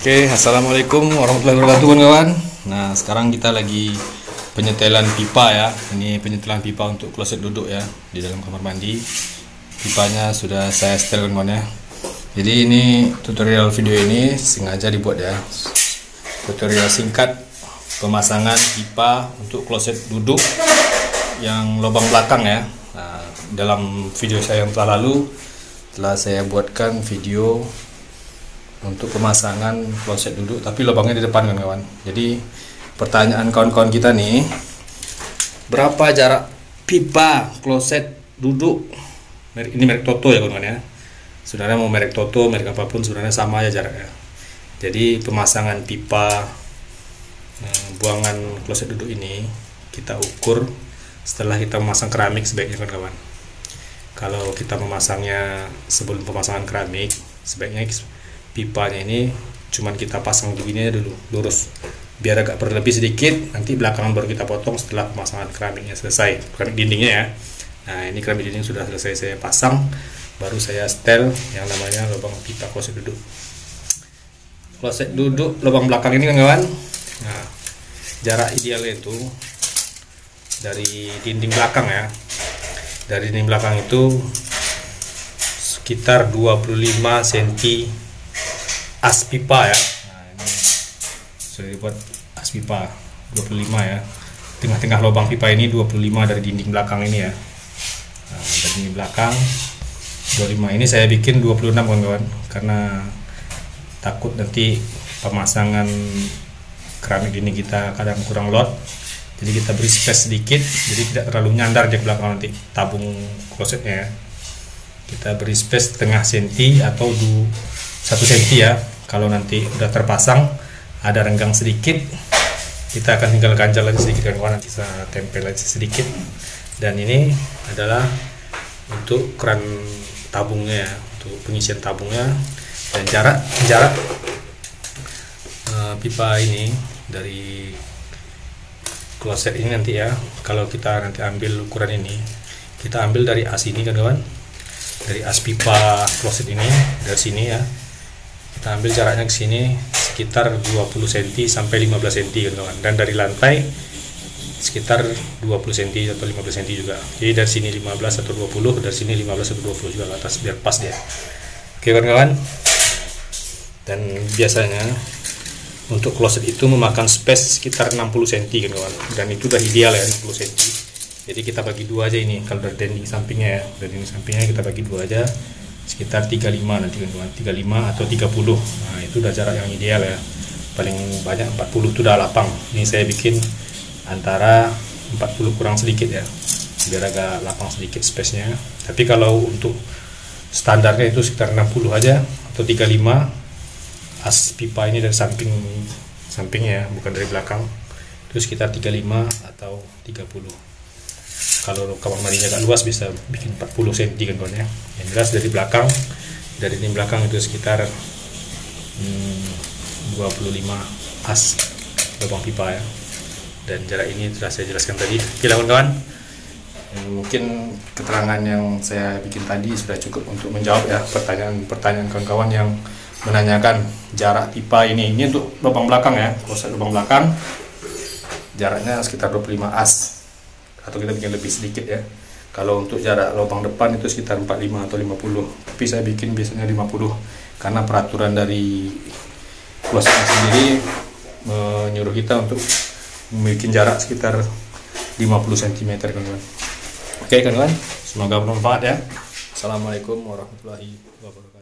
Oke, assalamualaikum warahmatullahi wabarakatuh kawan-kawan. Nah, sekarang kita lagi penyetelan pipa ya. Ini penyetelan pipa untuk kloset duduk ya di dalam kamar mandi. Pipanya sudah saya setel kawan-kawan ya. Jadi ini tutorial video ini sengaja dibuat ya. Tutorial singkat pemasangan pipa untuk kloset duduk yang lubang belakang ya. Nah, dalam video saya yang telah lalu telah saya buatkan video untuk pemasangan kloset duduk tapi lubangnya di depan kawan-kawan. Jadi pertanyaan kawan-kawan kita nih berapa jarak pipa kloset duduk? Ini merek Toto ya kawan-kawan ya. Sebenarnya mau merek Toto merek apa pun sebenarnya sama ya jaraknya. Jadi pemasangan pipa eh, buangan kloset duduk ini kita ukur setelah kita memasang keramik sebaiknya kawan-kawan. Kalau kita memasangnya sebelum pemasangan keramik sebaiknya pipanya ini cuman kita pasang begini aja dulu lurus. Biar agak berlebih sedikit nanti belakangan baru kita potong setelah pemasangan keramiknya selesai. Keramik dindingnya ya. Nah ini keramik dinding sudah selesai saya pasang baru saya setel yang namanya lubang pipa kloset duduk. Kloset duduk lubang belakang ini kawan nah jarak idealnya itu dari dinding belakang ya. Dari dinding belakang itu sekitar 25 cm as pipa ya. Nah ini. Sudah dibuat as pipa 25 ya. Tengah-tengah lubang pipa ini 25 dari dinding belakang ini ya. Nah, dari dinding belakang 25 ini saya bikin 26 kawan-kawan karena takut nanti pemasangan keramik ini kita kadang kurang lot. Jadi kita beri space sedikit jadi tidak terlalu nyandar di belakang nanti tabung klosetnya ya. Kita beri space setengah senti atau satu senti ya kalau nanti udah terpasang ada renggang sedikit kita akan tinggal ganjal lagi sedikit kan nanti bisa tempel lagi sedikit. Dan ini adalah untuk keran tabungnya ya untuk pengisian tabungnya. Dan jarak jarak uh, pipa ini dari kloset ini nanti ya kalau kita nanti ambil ukuran ini kita ambil dari as ini kan kawan dari as pipa kloset ini dari sini ya kita ambil jaraknya ke sini sekitar 20 cm sampai 15 cm kan dan dari lantai sekitar 20 cm atau 15 cm juga. Jadi dari sini 15 atau 20 dari sini 15 atau 20 juga ke atas biar pas dia. Oke kawan-kawan. Dan biasanya untuk closet itu memakan space sekitar 60 cm kan kawan dan itu udah ideal ya 60 cm jadi kita bagi dua aja ini kalau dari dinding sampingnya ya. Dari dinding sampingnya kita bagi dua aja sekitar 35 nanti kan? 35 atau 30 nah itu udah jarak yang ideal ya. Paling banyak 40 itu udah lapang. Ini saya bikin antara 40 kurang sedikit ya biar agak lapang sedikit space nya tapi kalau untuk standarnya itu sekitar 60 aja atau 35 as pipa ini dari samping sampingnya ya bukan dari belakang. Itu sekitar 35 atau 30 kalau kamar mandinya agak luas bisa bikin 40 cm kan kawan ya. Yang jelas dari belakang dari ini belakang itu sekitar hmm, 25 as lubang pipa ya. Dan jarak ini telah saya jelaskan tadi. Oke kawan-kawan. Mungkin keterangan yang saya bikin tadi sudah cukup untuk menjawab ya pertanyaan-pertanyaan kawan-kawan yang menanyakan jarak pipa ini. Ini untuk lubang belakang ya. Kalau lubang belakang jaraknya sekitar 25 as atau kita bikin lebih sedikit ya. Kalau untuk jarak lubang depan itu sekitar 45 atau 50 tapi saya bikin biasanya 50 karena peraturan dari kuasa sendiri menyuruh kita untuk membuat jarak sekitar 50 cm kan kawan oke kan kawan semoga bermanfaat ya. Assalamualaikum warahmatullahi wabarakatuh